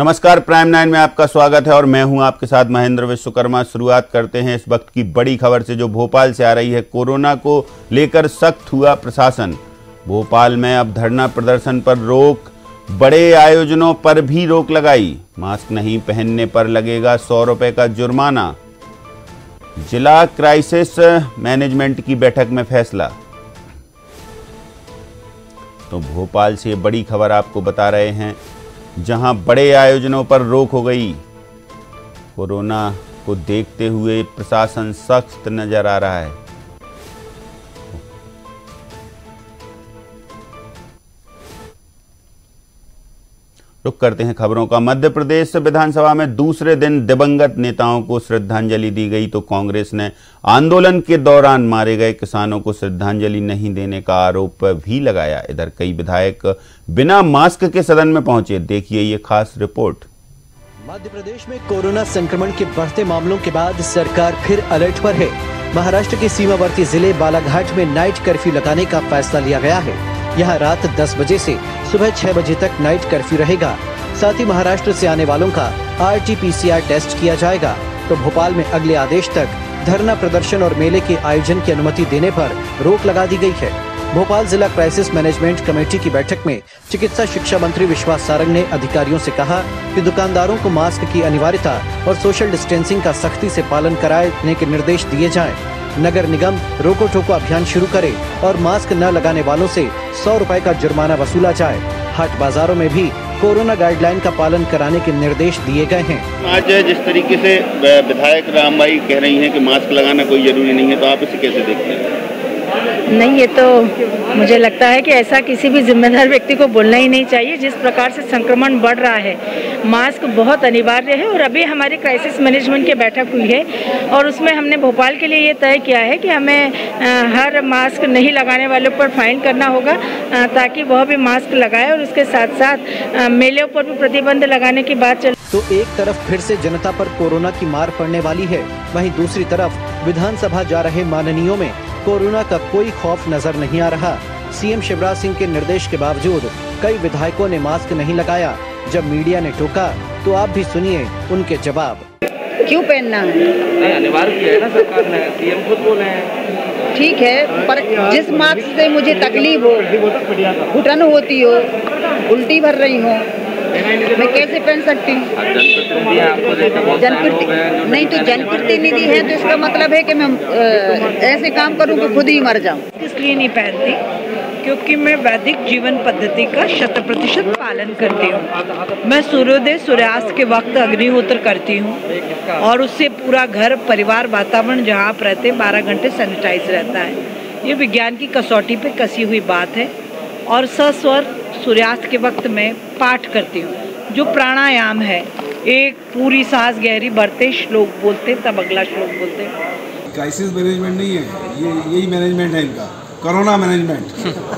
नमस्कार, prime nine में आपका स्वागत है और मैं हूँ आपके साथ महेंद्र विश्वकर्मा। शुरुआत करते हैं इस वक्त की बड़ी खबर से जो भोपाल से आ रही है। कोरोना को लेकर सख्त हुआ प्रशासन। भोपाल में अब धरना प्रदर्शन पर रोक, बड़े आयोजनों पर भी रोक लगाई। मास्क नहीं पहनने पर लगेगा सौ रुपए का जुर्माना। जिला क्राइसिस मैनेजमेंट की बैठक में फैसला। तो भोपाल से बड़ी खबर आपको बता रहे हैं। जहाँ बड़े आयोजनों पर रोक हो गई, कोरोना को देखते हुए प्रशासन सख्त नज़र आ रहा है। रुक करते हैं खबरों का। मध्य प्रदेश विधानसभा में दूसरे दिन दिवंगत नेताओं को श्रद्धांजलि दी गई तो कांग्रेस ने आंदोलन के दौरान मारे गए किसानों को श्रद्धांजलि नहीं देने का आरोप भी लगाया। इधर कई विधायक बिना मास्क के सदन में पहुँचे। देखिए ये खास रिपोर्ट। मध्य प्रदेश में कोरोना संक्रमण के बढ़ते मामलों के बाद सरकार फिर अलर्ट पर है। महाराष्ट्र के सीमावर्ती ज़िले बालाघाट में नाइट कर्फ्यू लगाने का फैसला लिया गया है। यहाँ रात 10 बजे से सुबह 6 बजे तक नाइट कर्फ्यू रहेगा। साथ ही महाराष्ट्र से आने वालों का आरटीपीसीआर टेस्ट किया जाएगा। तो भोपाल में अगले आदेश तक धरना प्रदर्शन और मेले के आयोजन की अनुमति देने पर रोक लगा दी गई है। भोपाल जिला क्राइसिस मैनेजमेंट कमेटी की बैठक में चिकित्सा शिक्षा मंत्री विश्वास सारंग ने अधिकारियों से कहा कि दुकानदारों को मास्क की अनिवार्यता और सोशल डिस्टेंसिंग का सख्ती से पालन कराने के निर्देश दिए जाएँ। नगर निगम रोको टोको अभियान शुरू करे और मास्क न लगाने वालों से सौ रुपए का जुर्माना वसूला जाए। हाट बाजारों में भी कोरोना गाइडलाइन का पालन कराने के निर्देश दिए गए हैं। आज जिस तरीके से विधायक राम भाई कह रही हैं कि मास्क लगाना कोई ज़रूरी नहीं है तो आप इसे कैसे देखते हैं? नहीं, ये तो मुझे लगता है कि ऐसा किसी भी जिम्मेदार व्यक्ति को बोलना ही नहीं चाहिए। जिस प्रकार से संक्रमण बढ़ रहा है, मास्क बहुत अनिवार्य है और अभी हमारी क्राइसिस मैनेजमेंट की बैठक हुई है और उसमें हमने भोपाल के लिए ये तय किया है कि हमें हर मास्क नहीं लगाने वालों पर फाइन करना होगा ताकि वह भी मास्क लगाए और उसके साथ साथ मेलों पर भी प्रतिबंध लगाने की बात चल तो एक तरफ़ फिर से जनता पर कोरोना की मार पड़ने वाली है, वहीं दूसरी तरफ़ विधानसभा जा रहे माननीयों में कोरोना का कोई खौफ नज़र नहीं आ रहा। सीएम शिवराज सिंह के निर्देश के बावजूद कई विधायकों ने मास्क नहीं लगाया। जब मीडिया ने टोका तो आप भी सुनिए उनके जवाब। क्यों पहनना है? अनिवार्य किया है ना सरकार ने सीएम खुद बोले हैं। ठीक है पर जिस मास्क से मुझे तकलीफ़ हो घुटन होती हो उल्टी भर रही हो मैं कैसे पहन सकती हूँ? जनप्रतिनिधि नहीं तो जनप्रतिनिधि है तो इसका मतलब है कि मैं ऐसे काम करूँ कि खुद ही मर जाऊँ। इसलिए नहीं पहनती, क्योंकि मैं वैदिक जीवन पद्धति का शत प्रतिशत पालन करती हूँ। मैं सूर्योदय, सूर्यास्त के वक्त अग्निहोत्र करती हूँ, और उससे पूरा घर, परिवार, वातावरण जहाँ आप रहते हैं, बारह घंटे सैनिटाइज रहता है। ये विज्ञान की कसौटी पे कसी हुई बात है, और सस्वर सूर्यास्त के वक्त में पाठ करती हूँ, जो प्राणायाम है। एक पूरी सांस गहरी भरते श्लोक बोलते, तब अगला श्लोक बोलते। क्राइसिस मैनेजमेंट नहीं है, ये, यही मैनेजमेंट है इनका। कोरोना मैनेजमेंट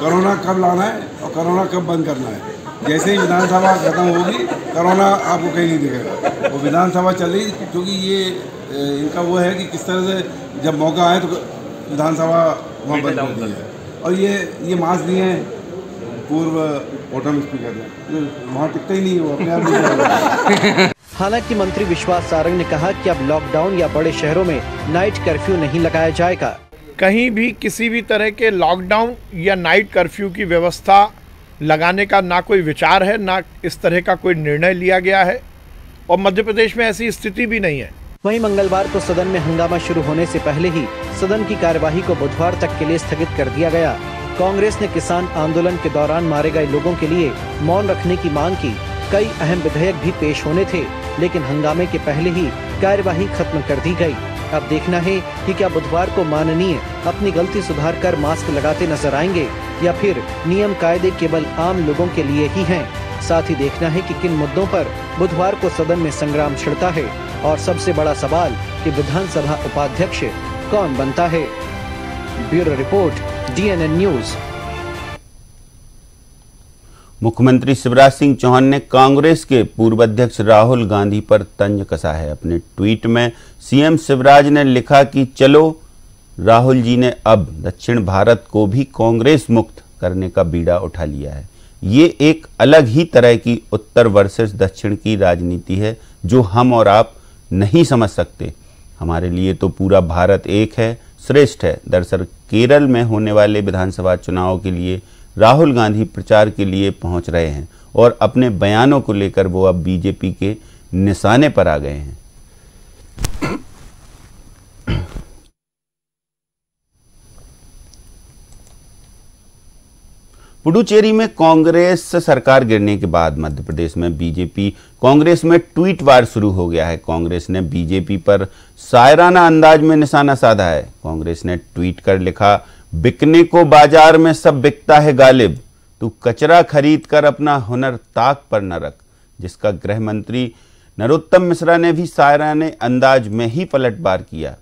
कोरोना कब लाना है और कोरोना कब बंद करना है। जैसे ही विधानसभा खत्म होगी कोरोना आपको कहीं नहीं दिखेगा। वो विधानसभा चल रही, क्योंकि ये इनका वो है कि किस तरह से जब मौका आए तो विधानसभा वहाँ बंद दी है। और ये ये मास्क दिए हैं पूर्व ओटम स्पीकर ने वहाँ टिकता ही नहीं वो अपने आप हालाँकि मंत्री विश्वास सारंग ने कहा कि अब लॉकडाउन या बड़े शहरों में नाइट कर्फ्यू नहीं लगाया जाएगा। कहीं भी किसी भी तरह के लॉकडाउन या नाइट कर्फ्यू की व्यवस्था लगाने का ना कोई विचार है ना इस तरह का कोई निर्णय लिया गया है और मध्य प्रदेश में ऐसी स्थिति भी नहीं है। वहीं मंगलवार को सदन में हंगामा शुरू होने से पहले ही सदन की कार्यवाही को बुधवार तक के लिए स्थगित कर दिया गया। कांग्रेस ने किसान आंदोलन के दौरान मारे गए लोगों के लिए मौन रखने की मांग की कई अहम विधेयक भी पेश होने थे, लेकिन हंगामे के पहले ही कार्यवाही खत्म कर दी गई। अब देखना है कि क्या बुधवार को माननीय अपनी गलती सुधार कर मास्क लगाते नज़र आएँगे, या फिर नियम कायदे केवल आम लोगों के लिए ही हैं। साथ ही देखना है कि किन मुद्दों पर बुधवार को सदन में संग्राम छिड़ता है, और सबसे बड़ा सवाल कि विधानसभा उपाध्यक्ष कौन बनता है ब्यूरो रिपोर्ट डीएनएन न्यूज़ मुख्यमंत्री शिवराज सिंह चौहान ने कांग्रेस के पूर्व अध्यक्ष राहुल गांधी पर तंज कसा है। अपने ट्वीट में सीएम शिवराज ने लिखा कि चलो, राहुल जी ने अब दक्षिण भारत को भी कांग्रेस मुक्त करने का बीड़ा उठा लिया है। ये एक अलग ही तरह की उत्तर वर्सेस दक्षिण की राजनीति है, जो हम और आप नहीं समझ सकते। हमारे लिए तो पूरा भारत एक है श्रेष्ठ है। दरअसल केरल में होने वाले विधानसभा चुनाव के लिए राहुल गांधी प्रचार के लिए पहुँच रहे हैं और अपने बयानों को लेकर वो अब बीजेपी के निशाने पर आ गए हैं। पुडुचेरी में कांग्रेस सरकार गिरने के बाद मध्य प्रदेश में बीजेपी, कांग्रेस में ट्वीट वार शुरू हो गया है। कांग्रेस ने बीजेपी पर सायराना अंदाज में निशाना साधा है। कांग्रेस ने ट्वीट कर लिखा, बिकने को बाज़ार में सब बिकता है गालिब। तू कचरा खरीद कर अपना हुनर ताक पर न रख। जिसका गृह मंत्री नरोत्तम मिश्रा ने भी सायराने अंदाज में ही पलटवार किया।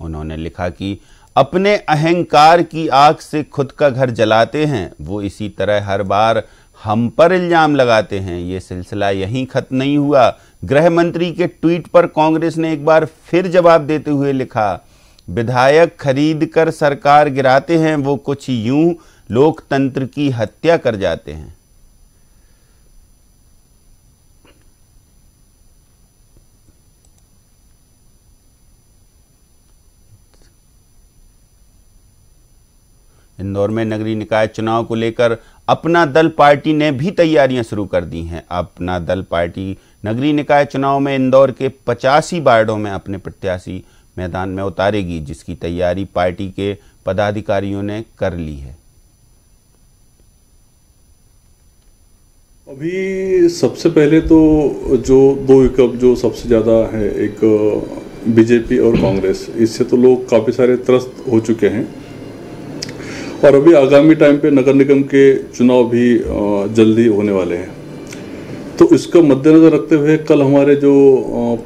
उन्होंने लिखा कि अपने अहंकार की आग से खुद का घर जलाते हैं। वो इसी तरह हर बार हम पर इल्ज़ाम लगाते हैं। ये सिलसिला यहीं खत्म नहीं हुआ। गृह मंत्री के ट्वीट पर कांग्रेस ने एक बार फिर जवाब देते हुए लिखा, विधायक खरीद कर सरकार गिराते हैं, वो कुछ यूँ लोकतंत्र की हत्या कर जाते हैं। इंदौर में नगरीय निकाय चुनाव को लेकर अपना दल पार्टी ने भी तैयारियाँ शुरू कर दी हैं। अपना दल पार्टी नगरीय निकाय चुनाव में इंदौर के पचासी वार्डों में अपने प्रत्याशी मैदान में उतारेगी, जिसकी तैयारी पार्टी के पदाधिकारियों ने कर ली है। अभी सबसे पहले तो जो दो विकल्प जो सबसे ज़्यादा है, एक बीजेपी और कांग्रेस, इससे तो लोग काफ़ी सारे त्रस्त हो चुके हैं। और अभी आगामी टाइम पे नगर निगम के चुनाव भी जल्दी होने वाले हैं। तो इसका मद्देनजर रखते हुए कल हमारे जो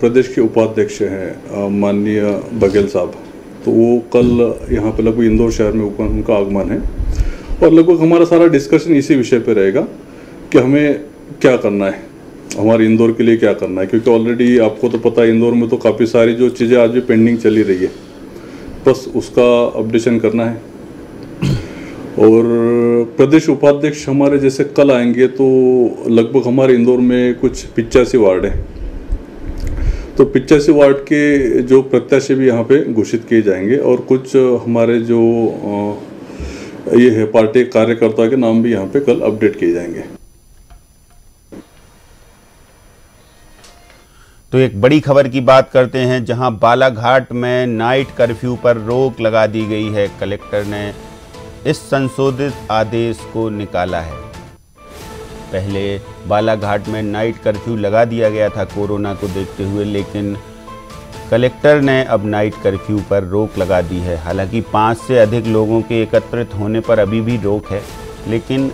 प्रदेश के उपाध्यक्ष हैं माननीय बघेल साहब तो वो कल यहाँ पे लगभग इंदौर शहर में उनका आगमन है। और लगभग हमारा सारा डिस्कशन इसी विषय पे रहेगा कि हमें क्या करना है, हमारे इंदौर के लिए क्या करना है, क्योंकि ऑलरेडी आपको तो पता है, इंदौर में तो काफ़ी सारी जो चीज़ें आज भी पेंडिंग चली रही है। बस उसका अपडेशन करना है। और प्रदेश उपाध्यक्ष हमारे जैसे कल आएँगे तो लगभग हमारे इंदौर में कुछ पिचासी वार्ड हैं। तो पिचासी वार्ड के जो प्रत्याशी भी यहाँ पे घोषित किए जाएँगे और कुछ हमारे जो ये है पार्टी कार्यकर्ता के नाम भी यहाँ पे कल अपडेट किए जाएँगे। तो एक बड़ी खबर की बात करते हैं, जहाँ बालाघाट में नाइट कर्फ्यू पर रोक लगा दी गई है। कलेक्टर ने इस संशोधित आदेश को निकाला है। पहले बालाघाट में नाइट कर्फ्यू लगा दिया गया था कोरोना को देखते हुए, लेकिन कलेक्टर ने अब नाइट कर्फ्यू पर रोक लगा दी है। हालाँकि पाँच से अधिक लोगों के एकत्रित होने पर अभी भी रोक है, लेकिन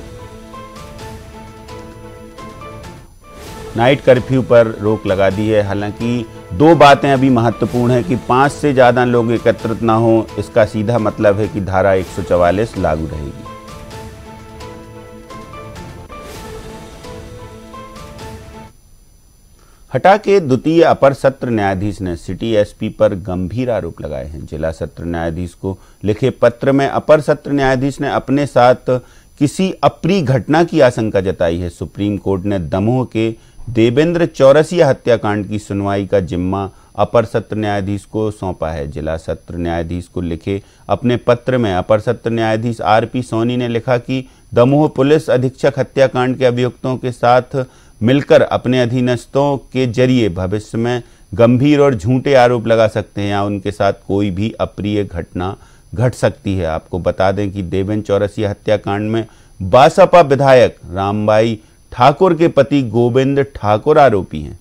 नाइट कर्फ्यू पर रोक लगा दी है। हालाँकि दो बातें अभी महत्वपूर्ण है कि पाँच से ज़्यादा लोग एकत्रित ना हो, इसका सीधा मतलब है कि धारा 144 लागू रहेगी। हटा के द्वितीय अपर सत्र न्यायाधीश ने सिटी एसपी पर गंभीर आरोप लगाए हैं। जिला सत्र न्यायाधीश को लिखे पत्र में अपर सत्र न्यायाधीश ने अपने साथ किसी अप्रिय घटना की आशंका जताई है। सुप्रीम कोर्ट ने दमोह के देवेंद्र चौरसिया हत्याकांड की सुनवाई का जिम्मा अपर सत्र न्यायाधीश को सौंपा है। जिला सत्र न्यायाधीश को लिखे अपने पत्र में अपर सत्र न्यायाधीश आर पी सोनी ने लिखा कि दमोह पुलिस अधीक्षक हत्याकांड के अभियुक्तों के साथ मिलकर अपने अधीनस्थों के ज़रिए भविष्य में गंभीर और झूठे आरोप लगा सकते हैं या उनके साथ कोई भी अप्रिय घटना घट सकती है। आपको बता दें कि देवेंद्र चौरसिया हत्याकांड में बासपा विधायक रामबाई ठाकुर के पति गोविंद ठाकुर आरोपी हैं।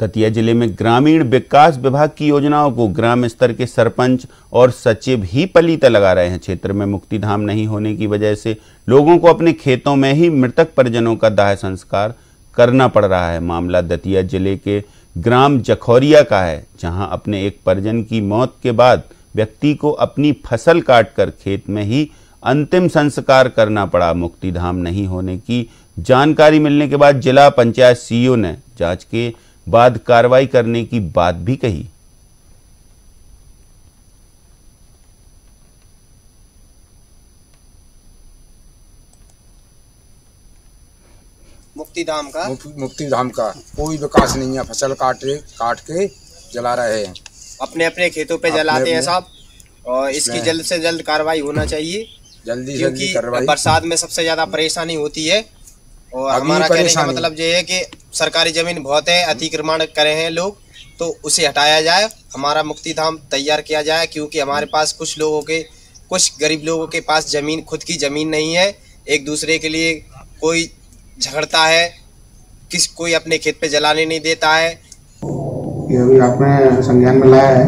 दतिया ज़िले में ग्रामीण विकास विभाग की योजनाओं को ग्राम स्तर के सरपंच और सचिव ही पलीता लगा रहे हैं। क्षेत्र में मुक्तिधाम नहीं होने की वजह से लोगों को अपने खेतों में ही मृतक परिजनों का दाह संस्कार करना पड़ रहा है। मामला दतिया ज़िले के ग्राम जखौरिया का है, जहाँ अपने एक परिजन की मौत के बाद व्यक्ति को अपनी फ़सल काटकर खेत में ही अंतिम संस्कार करना पड़ा। मुक्तिधाम नहीं होने की जानकारी मिलने के बाद जिला पंचायत सीईओ ने जाँच के बाद कार्रवाई करने की बात भी कही। मुक्ति धाम का। मुक्ति मुक्ति धाम का। कोई विकास नहीं है। फ़सल काट रहे काट के जला रहे हैं। अपने अपने खेतों पे जलाते हैं साहब और इसकी जल्द से जल्द कार्रवाई होना चाहिए। जल्दी क्योंकि बरसात में सबसे ज़्यादा परेशानी होती है। और हमारा कहने का मतलब ये है कि सरकारी ज़मीन बहुत है अतिक्रमण करे हैं लोग तो उसे हटाया जाए। हमारा मुक्ति धाम तैयार किया जाए क्योंकि हमारे पास कुछ लोगों के कुछ गरीब लोगों के पास ज़मीन खुद की ज़मीन नहीं है। एक दूसरे के लिए कोई झगड़ता है, किस, कोई अपने खेत पे जलाने नहीं देता है। ये अभी आपने संज्ञान में लाया है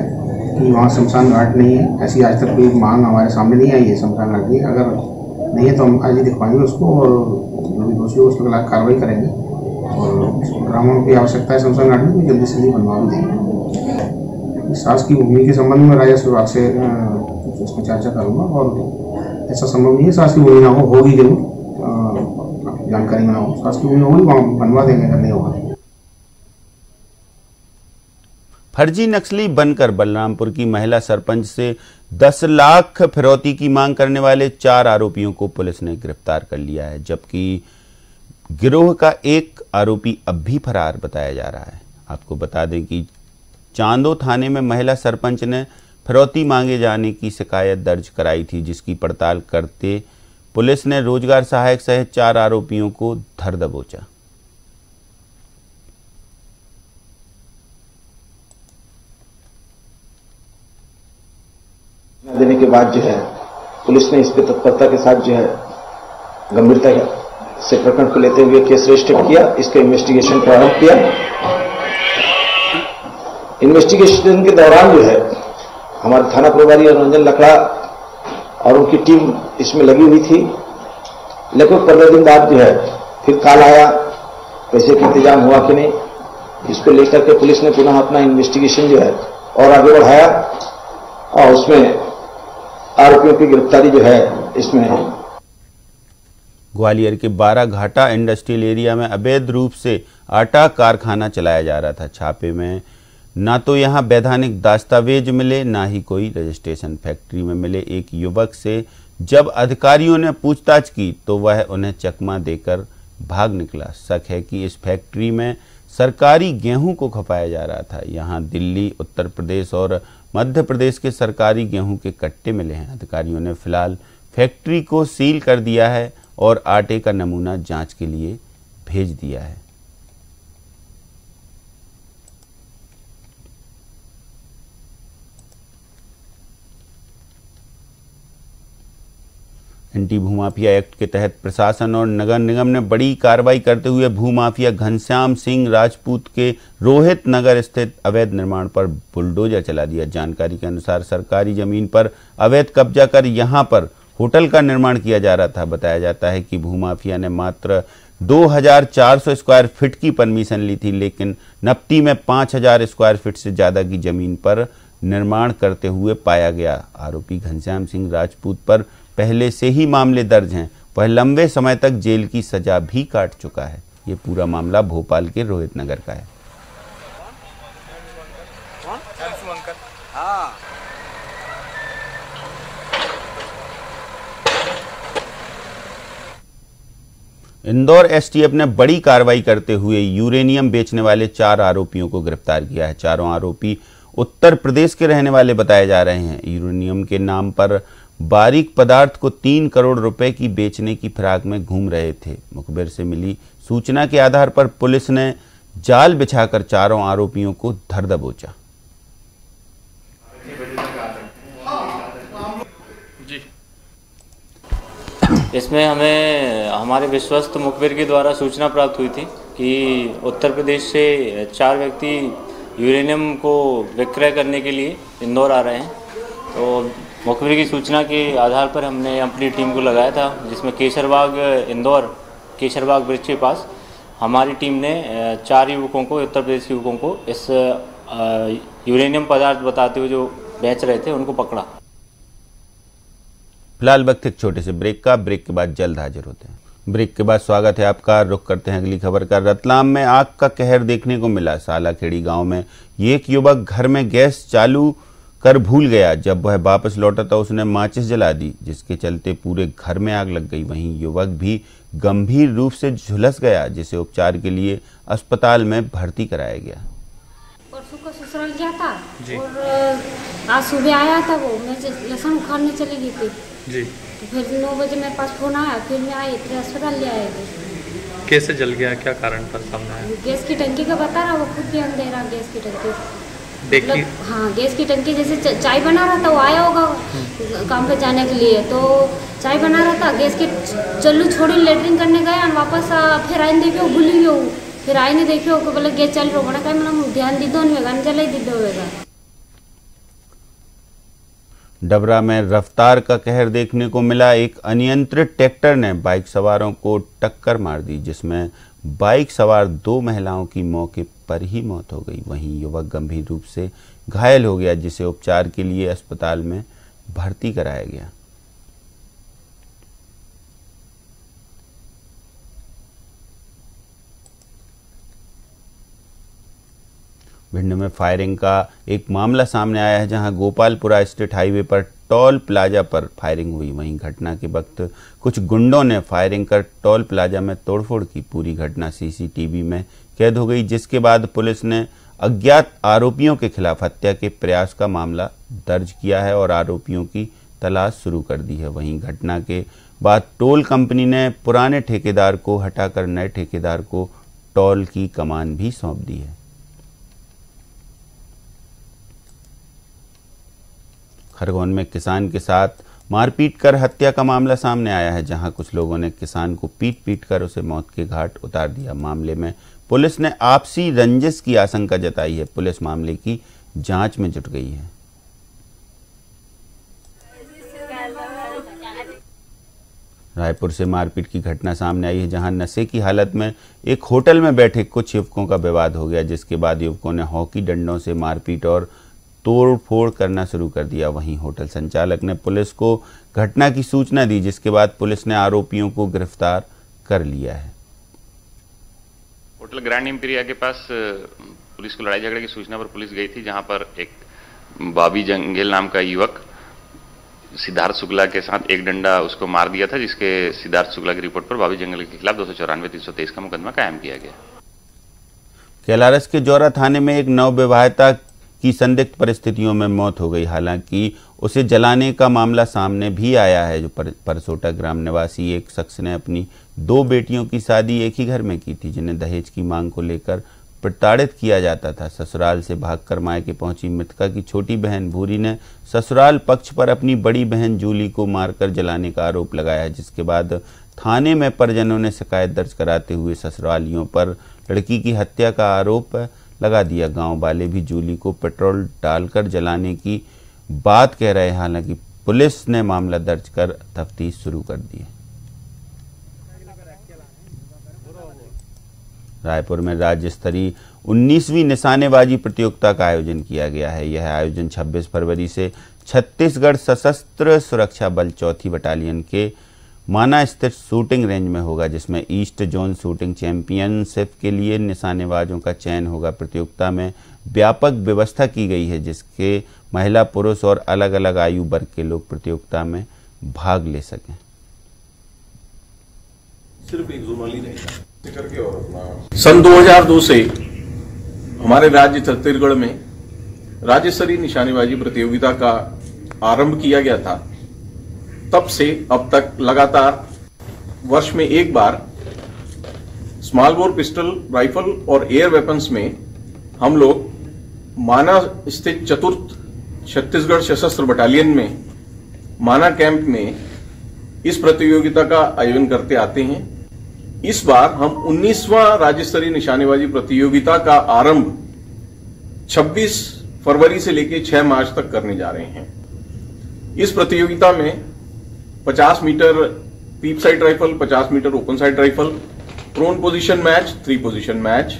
कि वहाँ शमशान घाट नहीं है। ऐसी आज तक कोई मांग हमारे सामने नहीं आई है शमशान घाट की। अगर नहीं है तो हम आज ही दिखवाएँगे उसको और जो भी दोषी उसके खिलाफ कार्रवाई करेंगे। और ग्रामीणों की आवश्यकता है शमशान घाट में तो जल्दी से जल्दी बनवा भी देंगे। सास की भूमि के संबंध में राजस्व विभाग से उसमें चर्चा करूँगा और ऐसा संभव नहीं है सास की भूमि ना होगी ज़रूर। जानकारी में ना हो सास की होगी वहाँ बनवा देंगे अगर नहीं होगा फर्जी नक्सली बनकर बलरामपुर की महिला सरपंच से 10 लाख फिरौती की मांग करने वाले चार आरोपियों को पुलिस ने गिरफ़्तार कर लिया है, जबकि गिरोह का एक आरोपी अब भी फरार बताया जा रहा है। आपको बता दें कि चांदो थाने में महिला सरपंच ने फिरौती मांगे जाने की शिकायत दर्ज कराई थी, जिसकी पड़ताल करते पुलिस ने रोज़गार सहायक सहित चार आरोपियों को धर दबोचा। देने के बाद जो है, पुलिस ने इस पे तत्परता के साथ जो है, गंभीरता से प्रकरण को लेते हुए केस रजिस्टर किया, इसका इन्वेस्टिगेशन प्रारंभ किया। इन्वेस्टिगेशन के दौरान जो है, हमारे थाना प्रभारी रंजन लकड़ा और उनकी टीम इसमें लगी हुई थी। लगभग पंद्रह दिन बाद जो है, फिर कॉल आया पैसे का इंतज़ाम हुआ कि नहीं, इसको लेकर के पुलिस ने पुनः अपना इन्वेस्टिगेशन जो है, और आगे बढ़ाया, और उसमें आरोपियों की गिरफ्तारी जो है, इसमें ग्वालियर के बारा घाटा इंडस्ट्रियल एरिया में अवैध रूप से आटा कारखाना चलाया जा रहा था, छापे में। ना तो यहाँ वैधानिक दस्तावेज़ मिले, ना ही कोई रजिस्ट्रेशन फैक्ट्री में मिले। एक युवक से जब अधिकारियों ने पूछताछ की तो वह उन्हें चकमा देकर भाग निकला। शक है कि इस फैक्ट्री में सरकारी गेहूँ को खपाया जा रहा था। यहाँ दिल्ली, उत्तर प्रदेश और मध्य प्रदेश के सरकारी गेहूँ के कट्टे मिले हैं। अधिकारियों ने फ़िलहाल फैक्ट्री को सील कर दिया है और आटे का नमूना जाँच के लिए भेज दिया है। एंटी भूमाफिया एक्ट के तहत प्रशासन और नगर निगम ने बड़ी कार्रवाई करते हुए भूमाफिया घनश्याम सिंह राजपूत के रोहित नगर स्थित अवैध निर्माण पर बुलडोजर चला दिया। जानकारी के अनुसार सरकारी ज़मीन पर अवैध कब्जा कर यहाँ पर होटल का निर्माण किया जा रहा था। बताया जाता है कि भूमाफिया ने मात्र 2400 स्क्वायर फीट की परमिशन ली थी, लेकिन नपती में 5000 स्क्वायर फीट से ज़्यादा की ज़मीन पर निर्माण करते हुए पाया गया। आरोपी घनश्याम सिंह राजपूत पर पहले से ही मामले दर्ज हैं। वह लंबे समय तक जेल की सजा भी काट चुका है। ये पूरा मामला भोपाल के रोहित नगर का है। इंदौर एसटीएफ ने बड़ी कार्रवाई करते हुए यूरेनियम बेचने वाले चार आरोपियों को गिरफ़्तार किया है। चारों आरोपी उत्तर प्रदेश के रहने वाले बताए जा रहे हैं। यूरेनियम के नाम पर बारीक पदार्थ को तीन करोड़ रुपए की बेचने की फिराक में घूम रहे थे। मुखबिर से मिली सूचना के आधार पर पुलिस ने जाल बिछाकर चारों आरोपियों को धर दबोचा इसमें हमें हमारे विश्वस्त मुखबिर के द्वारा सूचना प्राप्त हुई थी कि उत्तर प्रदेश से चार व्यक्ति यूरेनियम को विक्रय करने के लिए इंदौर आ रहे हैं। तो मुखबिर की सूचना के आधार पर हमने अपनी टीम को लगाया था, जिसमें केसरबाग इंदौर केसरबाग ब्रिज के पास हमारी टीम ने चार युवकों को, उत्तर प्रदेश के युवकों को इस यूरेनियम पदार्थ बताते हुए जो बेच रहे थे, उनको पकड़ा। फ़िलहाल वक्त एक छोटे से ब्रेक का, ब्रेक के बाद जल्द हाजिर होते हैं। ब्रेक के बाद स्वागत है आपका रुख करते हैं अगली खबर का। रतलाम में आग का कहर देखने को मिला, सालाखेड़ी गाँव में। एक युवक घर में गैस चालू कर भूल गया। जब वह वापस लौटा तो उसने माचिस जला दी जिसके चलते पूरे घर में आग लग गई। वहीं युवक भी गंभीर रूप से झुलस गया जिसे उपचार के लिए अस्पताल में भर्ती कराया गया। परसों का ससुराल गया था और आज सुबह आया था वो मैं लहसुन उखाड़ने चली गई थी। जी। तो फिर नौ बजे मेरे पास फ़ोन आया फिर मैं आई फिर अस्पताल ले आए थे कैसे जल गया? क्या कारण पर सामने आया? गैस की टंकी का बता रहा वो खुद भी अंधेरा गैस की टंकी। देखिए। मतलब हाँ गैस की टंकी जैसे चाय बना रहा था वो आया होगा काम पे जाने के लिए। तो चाय बना रहा था गैस की चल्लू छोड़ी लेटरिन करने गया और वापस आ, फिर आईने देखियो भूली गयो फिर आईने देखियो कि बोले गैस चल रहा। बड़ा क्या मतलब ध्यान दी दो नहीं जला ही दी दो डबरा में रफ्तार का कहर देखने को मिला। एक अनियंत्रित ट्रैक्टर ने बाइक सवारों को टक्कर मार दी जिसमें बाइक सवार दो महिलाओं की मौके पर ही मौत हो गई। वहीं युवक गंभीर रूप से घायल हो गया, जिसे उपचार के लिए अस्पताल में भर्ती कराया गया। भिंड में फायरिंग का एक मामला सामने आया है, जहाँ गोपालपुरा स्टेट हाईवे पर टोल प्लाजा पर फायरिंग हुई। वहीं घटना के वक्त कुछ गुंडों ने फायरिंग कर टोल प्लाजा में तोड़फोड़ की। पूरी घटना सीसीटीवी में कैद हो गई, जिसके बाद पुलिस ने अज्ञात आरोपियों के खिलाफ हत्या के प्रयास का मामला दर्ज किया है और आरोपियों की तलाश शुरू कर दी है। वहीं घटना के बाद टोल कंपनी ने पुराने ठेकेदार को हटाकर नए ठेकेदार को टोल की कमान भी सौंप दी है। खरगोन में किसान के साथ मारपीट कर हत्या का मामला सामने आया है, जहाँ कुछ लोगों ने किसान को पीट पीट कर उसे मौत के घाट उतार दिया। मामले में पुलिस ने आपसी रंजिश की आशंका जताई है। पुलिस मामले की जाँच में जुट गई है। रायपुर से मारपीट की घटना सामने आई है, जहाँ नशे की हालत में एक होटल में बैठे कुछ युवकों का विवाद हो गया, जिसके बाद युवकों ने हॉकी डंडों से मारपीट और तोड़ फोड़ करना शुरू कर दिया। वहीं होटल संचालक ने पुलिस को घटना की सूचना दी जिसके बाद पुलिस ने आरोपियों को गिरफ़्तार कर लिया है। होटल ग्रैंड इम्पीरिया के पास पुलिस को लड़ाई झगड़े की सूचना पर पुलिस गई थी जहाँ पर एक बाबी जंगेल नाम का युवक सिद्धार्थ शुक्ला के साथ एक डंडा उसको मार दिया था जिसके सिद्धार्थ शुक्ला की रिपोर्ट पर बाबी जंगल के खिलाफ दो सौ चौरानवे तीन सौ तेईस का मुकदमा कायम किया गया। कैलारस के जौरा थाने में एक नवविवाहिता की संदिग्ध परिस्थितियों में मौत हो गई। हालाँकि उसे जलाने का मामला सामने भी आया है। जो पर, परसोटा ग्राम निवासी एक शख्स ने अपनी दो बेटियों की शादी एक ही घर में की थी जिन्हें दहेज की मांग को लेकर प्रताड़ित किया जाता था। ससुराल से भागकर मायके पहुँची मृतका की छोटी बहन भूरी ने ससुराल पक्ष पर अपनी बड़ी बहन जूली को मारकर जलाने का आरोप लगाया जिसके बाद थाने में परिजनों ने शिकायत दर्ज कराते हुए ससुरालियों पर लड़की की हत्या का आरोप लगा दिया। गाँव वाले भी जूली को पेट्रोल डालकर जलाने की बात कह रहे हैं। हालाँकि पुलिस ने मामला दर्ज कर तफ्तीश शुरू कर दी रायपुर में राज्य स्तरीय 19वीं निशानेबाजी प्रतियोगिता का आयोजन किया गया है। यह आयोजन 26 फरवरी से छत्तीसगढ़ सशस्त्र सुरक्षा बल चौथी बटालियन के माना स्थित शूटिंग रेंज में होगा जिसमें ईस्ट जोन शूटिंग चैंपियनशिप के लिए निशानेबाजों का चयन होगा। प्रतियोगिता में व्यापक व्यवस्था की गई है जिसके महिला पुरुष और अलग अलग आयु वर्ग के लोग प्रतियोगिता में भाग ले सकें। सिर्फ़ एक सन 2002 से हमारे राज्य छत्तीसगढ़ में राज्य स्तरीय निशानेबाजी प्रतियोगिता का आरंभ किया गया था। तब से अब तक लगातार वर्ष में एक बार स्मॉल बोर पिस्टल राइफल और एयर वेपन्स में हम लोग माना स्थित चतुर्थ छत्तीसगढ़ सशस्त्र बटालियन में, माना कैंप में इस प्रतियोगिता का आयोजन करते आते हैं। इस बार हम 19वां राज्य स्तरीय निशानेबाजी प्रतियोगिता का आरंभ 26 फरवरी से लेकर 6 मार्च तक करने जा रहे हैं। इस प्रतियोगिता में 50 metre peep sight rifle 50 metre open sight rifle, prone position match, three position match.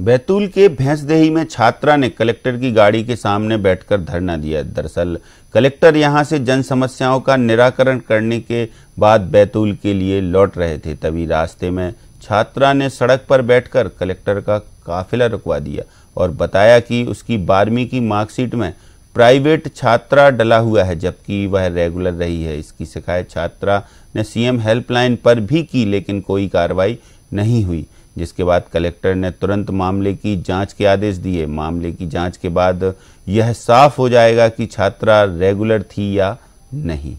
Betul के भैंसदेही में छात्रा ने कलेक्टर की गाड़ी के सामने बैठकर धरना दिया। दरअसल, कलेक्टर यहाँ से जन समस्याओं का निराकरण करने के बाद बैतूल के लिए लौट रहे थे। तभी रास्ते में छात्रा ने सड़क पर बैठकर कलेक्टर का काफिला रुकवा दिया और बताया कि उसकी बारहवीं की मार्कशीट में प्राइवेट छात्रा डला हुआ है, जबकि वह रेगुलर रही है। इसकी शिकायत छात्रा ने सीएम हेल्पलाइन पर भी की, लेकिन कोई कार्रवाई नहीं हुई, जिसके बाद कलेक्टर ने तुरंत मामले की जाँच के आदेश दिए। मामले की जाँच के बाद यह साफ़ हो जाएगा कि छात्रा रेगुलर थी या नहीं।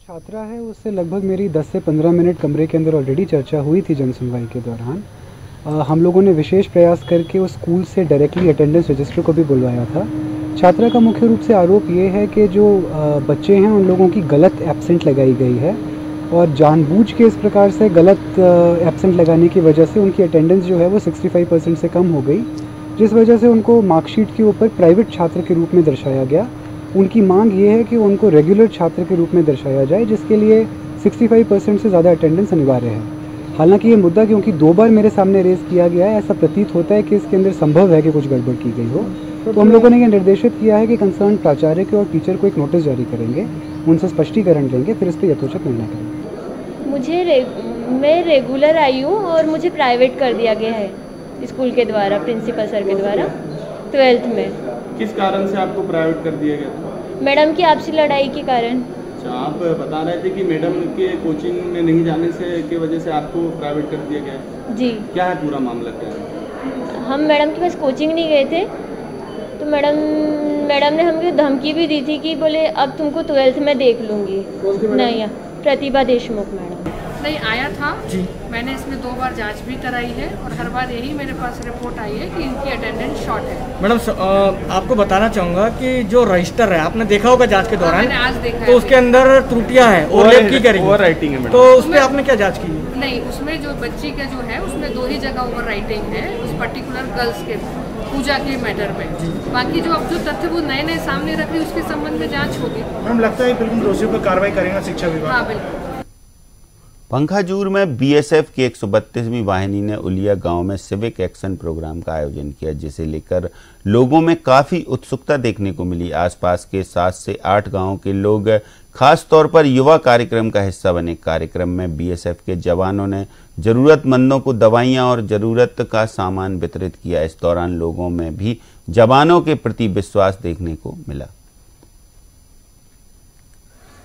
छात्रा है, उससे लगभग मेरी 10 से 15 मिनट कमरे के अंदर ऑलरेडी चर्चा हुई थी जनसुनवाई के दौरान। हम लोगों ने विशेष प्रयास करके उस स्कूल से डायरेक्टली अटेंडेंस रजिस्टर को भी बुलवाया था। छात्रा का मुख्य रूप से आरोप ये है कि जो बच्चे हैं, उन लोगों की गलत एबसेंट लगाई गई है और जानबूझ के इस प्रकार से गलत एबसेंट लगाने की वजह से उनकी अटेंडेंस जो है वो 65 परसेंट से कम हो गई, जिस वजह से उनको मार्कशीट के ऊपर प्राइवेट छात्र के रूप में दर्शाया गया। उनकी मांग ये है कि उनको रेगुलर छात्र के रूप में दर्शाया जाए, जिसके लिए 65 परसेंट से ज़्यादा अटेंडेंस अनिवार्य है। हालाँकि ये मुद्दा क्योंकि दो बार मेरे सामने रेज किया गया है ऐसा प्रतीत होता है कि इसके अंदर संभव है कि कुछ गड़बड़ की गई हो। तो हम लोगों ने ये निर्देशित किया है कि कंसर्न प्राचार्य के और टीचर को एक नोटिस जारी करेंगे उनसे स्पष्टीकरण लेंगे फिर इस पर यथोचित निर्णय करेंगे। मुझे रे, मैं रेगुलर आई हूँ और मुझे प्राइवेट कर दिया गया है स्कूल के द्वारा प्रिंसिपल सर के द्वारा ट्वेल्थ में। किस कारण से आपको प्राइवेट कर दिया गया मैडम की आपसी लड़ाई के कारण। अच्छा आप बता रहे थे कि मैडम के कोचिंग में नहीं जाने से के वजह से आपको प्राइवेट कर दिया गया। जी। क्या है पूरा मामला क्या है? हम मैडम के पास कोचिंग नहीं गए थे तो मैडम मैडम ने हमको धमकी भी दी थी कि बोले अब तुमको ट्वेल्थ में देख लूँगी। नहीं प्रतिभा देशमुख मैडम। नहीं आया था। जी। मैंने इसमें दो बार जाँच भी कराई है और हर बार यही मेरे पास रिपोर्ट आई है कि इनकी अटेंडेंस शॉर्ट है। मैडम आपको बताना चाहूँगा कि जो रजिस्टर है आपने देखा होगा जाँच के हाँ, दौरान? मैंने आज देखा तो उसके अंदर त्रुटियाँ हैं और की करी। ओवर राइटिंग है तो उस पर आपने क्या जाँच की? नहीं उसमें जो बच्ची का जो है उसमें दो ही जगह ओवर राइटिंग है उस पर्टिकुलर गर्ल्स के पूजा के मैटर में। बाकी जो अब जो तथ्य वो नए नए सामने रख रही उसके संबंध में जाँच होगी। मैडम लगता है बिल्कुल दोषियों पर कार्रवाई करेगा शिक्षा विभाग। हाँ बिल्कुल। पंखाजूर में बीएसएफ की 132वीं वाहिनी ने उलिया गाँव में सिविक एक्शन प्रोग्राम का आयोजन किया, जिसे लेकर लोगों में काफ़ी उत्सुकता देखने को मिली। आसपास के सात से आठ गाँवों के लोग खास तौर पर युवा कार्यक्रम का हिस्सा बने। कार्यक्रम में बीएसएफ के जवानों ने जरूरतमंदों को दवाइयाँ और ज़रूरत का सामान वितरित किया। इस दौरान लोगों में भी जवानों के प्रति विश्वास देखने को मिला।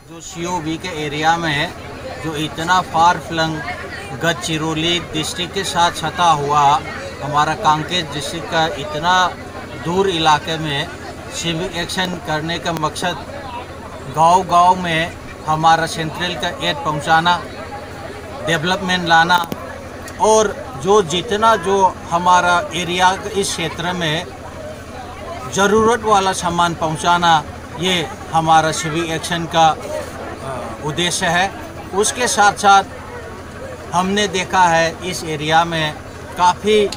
जो सीओबी के एरिया में है जो इतना फार फ्लंग गढ़चिरौली डिस्ट्रिक्ट के साथ सटा हुआ हमारा कांकेर डिस्ट्रिक्ट का इतना दूर इलाके में सिविक एक्शन करने का मकसद गांव-गांव में हमारा सेंट्रल का एड पहुंचाना, डेवलपमेंट लाना और जो जितना जो हमारा एरिया इस क्षेत्र में ज़रूरत वाला सामान पहुंचाना, ये हमारा सिविक एक्शन का उद्देश्य है। उसके साथ साथ हमने देखा है इस एरिया में काफ़ी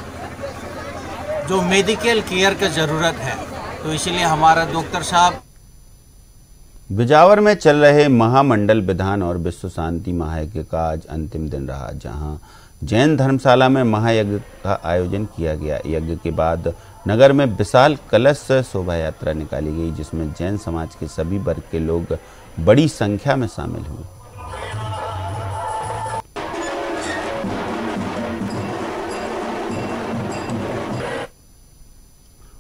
जो मेडिकल केयर का ज़रूरत है। तो इसलिए हमारा डॉक्टर साहब बिजावर में चल रहे महामंडल विधान और विश्व शांति महायज्ञ का आज अंतिम दिन रहा, जहाँ जैन धर्मशाला में महायज्ञ का आयोजन किया गया। यज्ञ के बाद नगर में विशाल कलश शोभा यात्रा निकाली गई, जिसमें जैन समाज के सभी वर्ग के लोग बड़ी संख्या में शामिल हुए।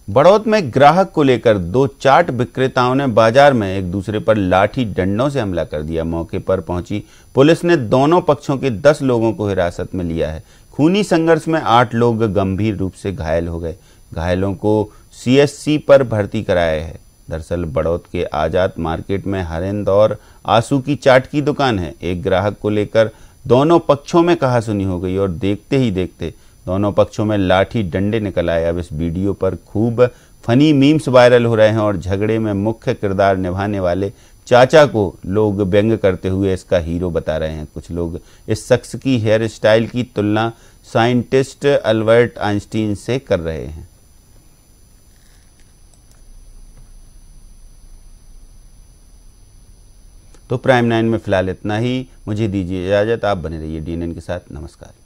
बड़ौद में ग्राहक को लेकर दो चाट विक्रेताओं ने बाज़ार में एक दूसरे पर लाठी डंडों से हमला कर दिया। मौके पर पहुँची पुलिस ने दोनों पक्षों के दस लोगों को हिरासत में लिया है। खूनी संघर्ष में आठ लोग गंभीर रूप से घायल हो गए। घायलों को सीएससी पर भर्ती कराया है। दरअसल बड़ौद के आज़ाद मार्केट में हरेंद और आँसू की चाट की दुकान है। एक ग्राहक को लेकर दोनों पक्षों में कहा सुनी हो गई और देखते ही देखते दोनों पक्षों में लाठी डंडे निकल आए। अब इस वीडियो पर खूब फनी मीम्स वायरल हो रहे हैं और झगड़े में मुख्य किरदार निभाने वाले चाचा को लोग व्यंग करते हुए इसका हीरो बता रहे हैं। कुछ लोग इस शख्स की हेयर स्टाइल की तुलना साइंटिस्ट अल्बर्ट आइंस्टीन से कर रहे हैं। तो प्राइम नाइन में फ़िलहाल इतना ही। मुझे दीजिए इजाज़त। आप बने रहिए डीएनएन के साथ। नमस्कार।